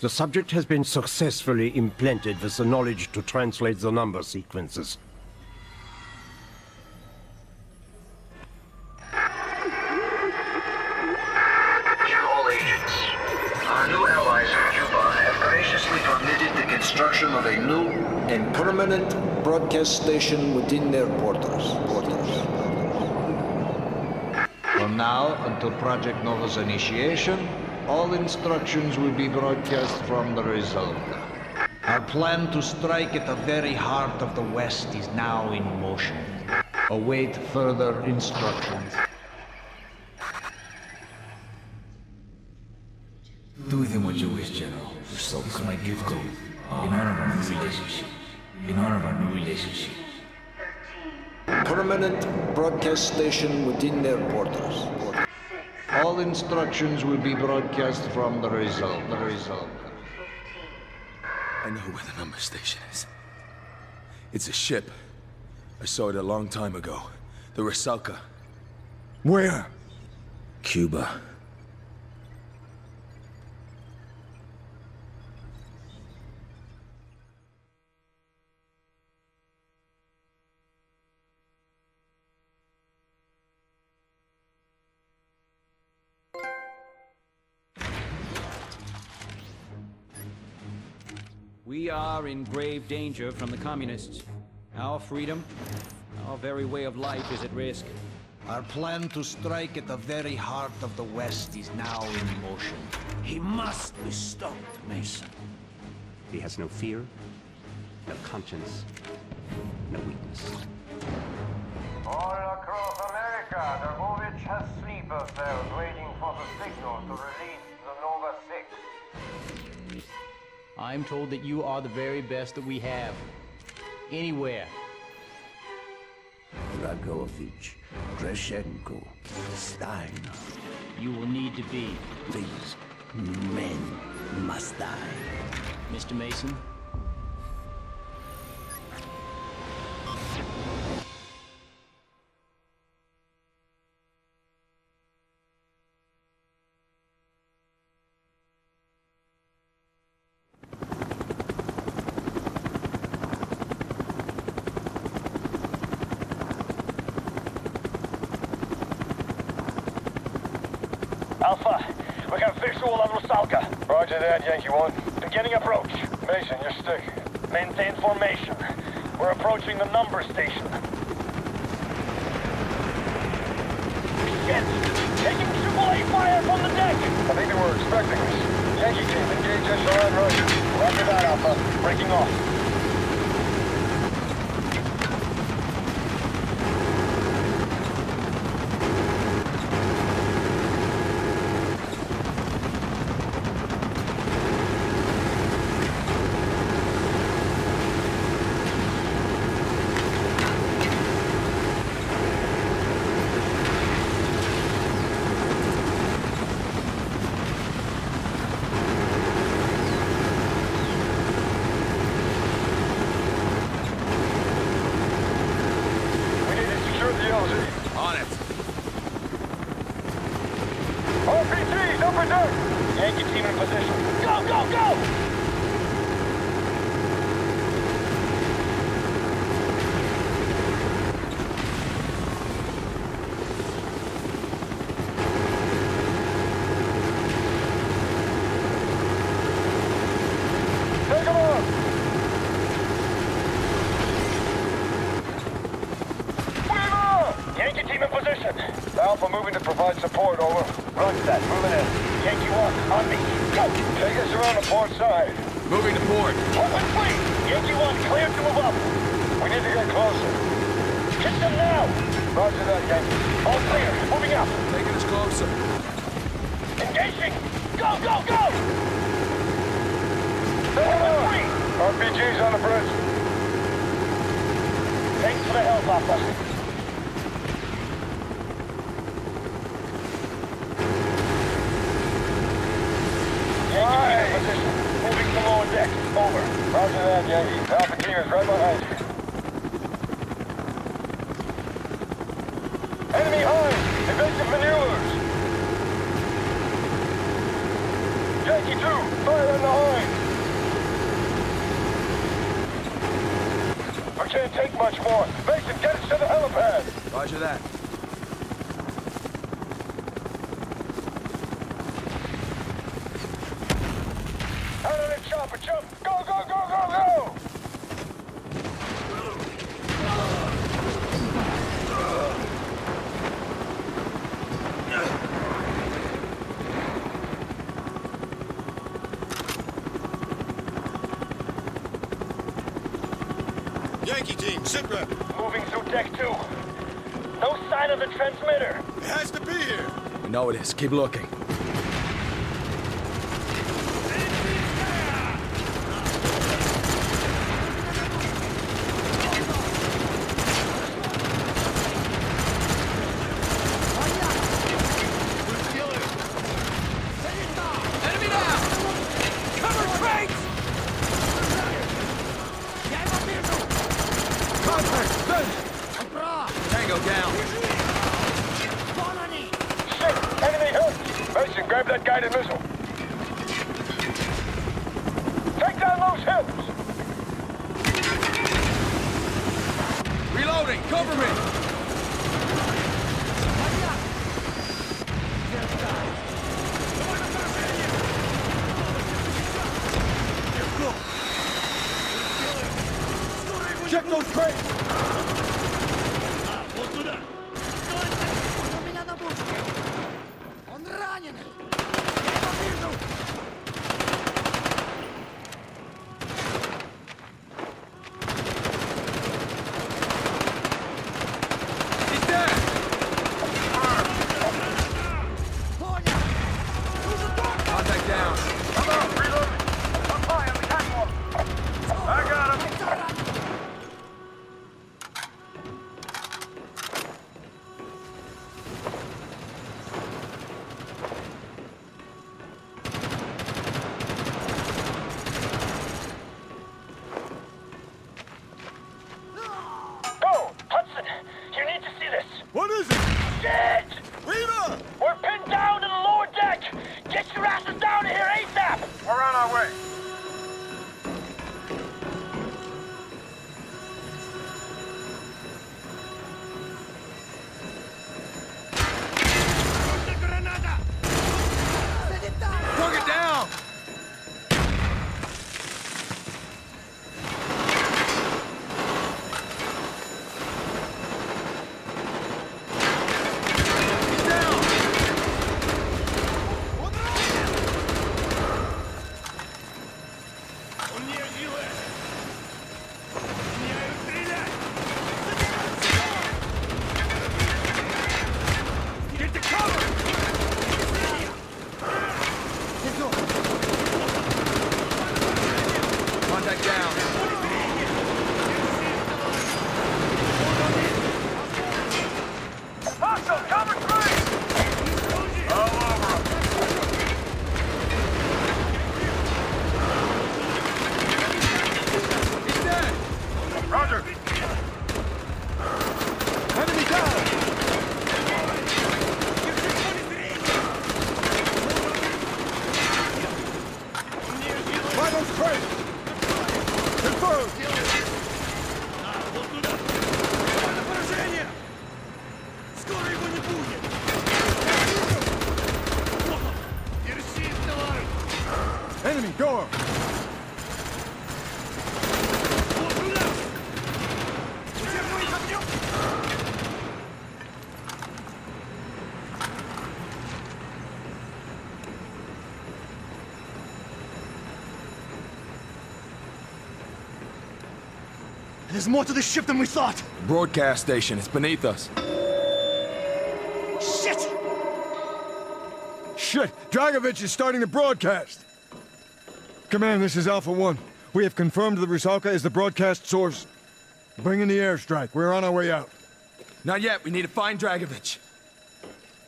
The subject has been successfully implanted with the knowledge to translate the number sequences. To all agents, our new allies in Cuba have graciously permitted the construction of a new and permanent broadcast station within their borders. borders. From now until Project Nova's initiation, all instructions will be broadcast from the Rusalka. Our plan to strike at the very heart of the West is now in motion. Await further instructions. Do with him what you wish, General. This is my gift to you, in honor of our new relationship. In honor of our new relationship. Permanent broadcast station within their borders. Borders. All instructions will be broadcast from the Rusalka. The Rusalka. I know where the number station is. It's a ship. I saw it a long time ago. The Rusalka. Where? Cuba. We are in grave danger from the communists. Our freedom, our very way of life is at risk. Our plan to strike at the very heart of the West is now in motion. He must be stopped, Mason. He has no fear, no conscience, no weakness. All across America, the Dragovich has sleeper cells waiting for the signal to release the Nova 6. I'm told that you are the very best that we have. Anywhere. Dragovich, Kravchenko, Stein. You will need to be. These men must die. Mr. Mason, visual on Rusalka. Roger that, Yankee 1. Beginning approach. Mason, your stick. Maintain formation. We're approaching the number station. Shit! Taking triple A fire from the deck! I think they were expecting us. Yankee team, engage SRN right. Roger that, Alpha. Breaking off. Go, go, go! On me. Take us around the port side. Moving to port. Open fleet! Yankee 1, clear to move up. We need to get closer. Hit them now! Roger that, Yankee. All clear, moving up. Taking us closer. Engaging! Go, go, go! Open fleet! RPG's on the bridge. Thanks for the help, Alpha. Yankee team in position. Moving to Over. Roger that, Yankee. Alpha team is right behind you. Enemy high! Evasive maneuvers! Yankee 2, fire on the hind! I can't take much more. Mason, get us to the helipad! Roger that. Out of that chopper, jump! Go, go, go, go, go! Yankee team, sit rep. Moving through deck two. No sign of the transmitter. It has to be here. I know it is. Keep looking. Tango down. Shit! Enemy hit! Mason, grab that guided missile. Take down those hips! Reloading! Cover me! Check those crates! Он раненый! He's More to this ship than we thought! Broadcast station. It's beneath us. Shit! Shit! Dragovich is starting the broadcast! Command, this is Alpha One. We have confirmed the Rusalka is the broadcast source. Bring in the airstrike. We're on our way out. Not yet. We need to find Dragovich.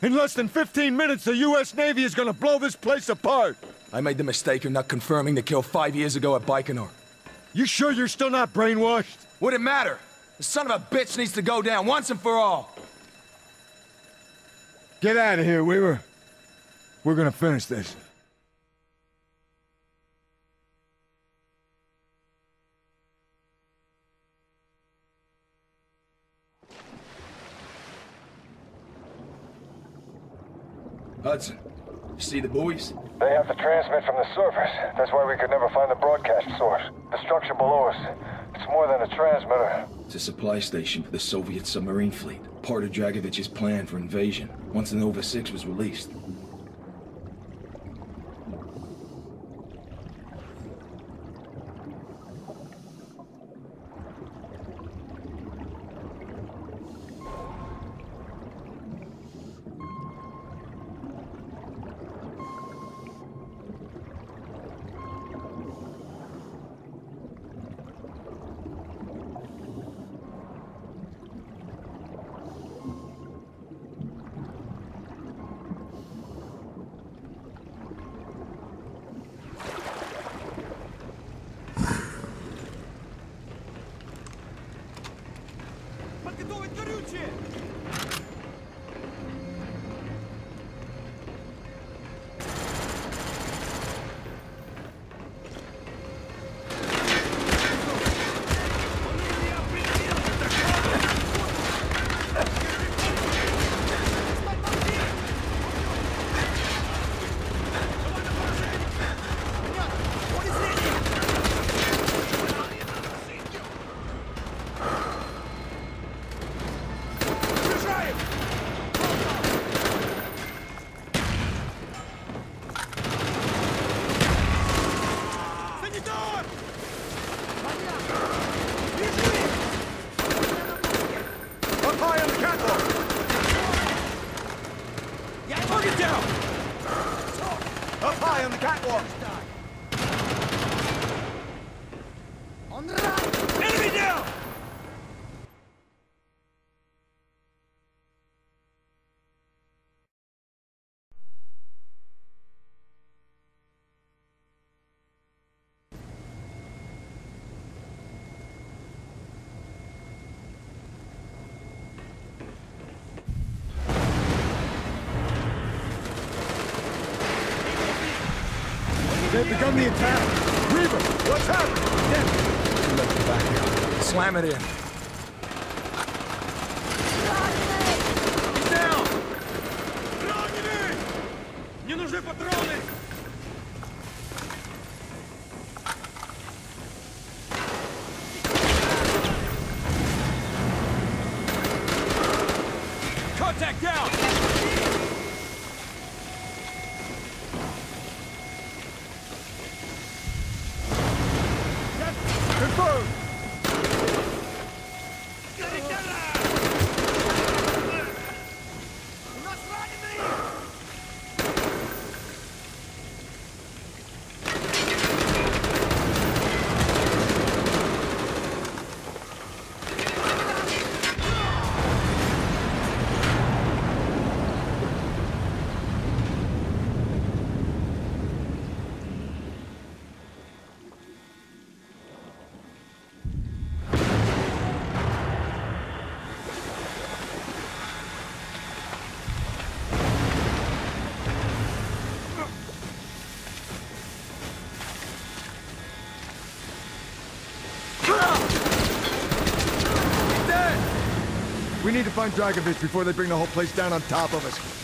In less than 15 minutes, the U.S. Navy is gonna blow this place apart! I made the mistake of not confirming the kill five years ago at Baikonur. You sure you're still not brainwashed? Would it matter? The son of a bitch needs to go down once and for all. Get out of here, Weaver. We're gonna finish this. Hudson, you see the buoys? They have to transmit from the surface. That's why we could never find the broadcast source. The structure below us. It's more than a transmitter. It's a supply station for the Soviet submarine fleet. Part of Dragovich's plan for invasion, once the Nova 6 was released. They've begun the attack! Weaver, what's happening? Slam it in. He's down! Мне нужны патроны! Need to find Dragovich before they bring the whole place down on top of us.